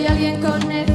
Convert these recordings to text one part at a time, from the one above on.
soy alguien con el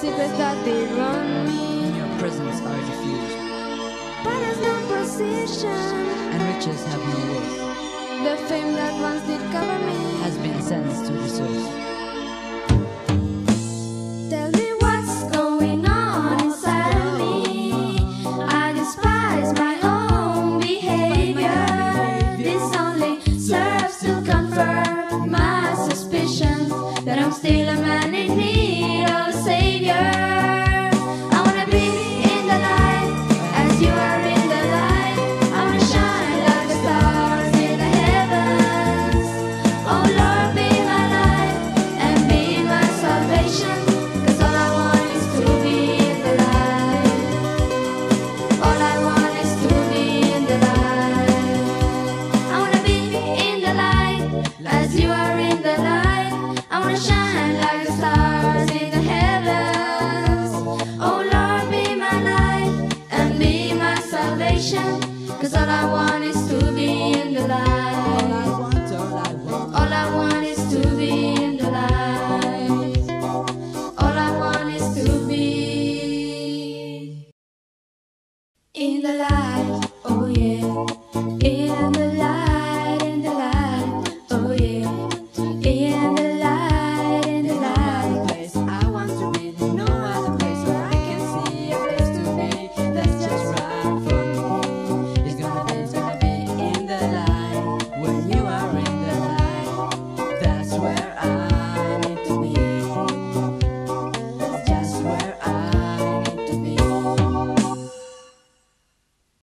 secrets that they run. In your presence I refuse But there's no precision And riches have no worth. The fame that once did cover me Has been sentenced to this earth still a man in the light.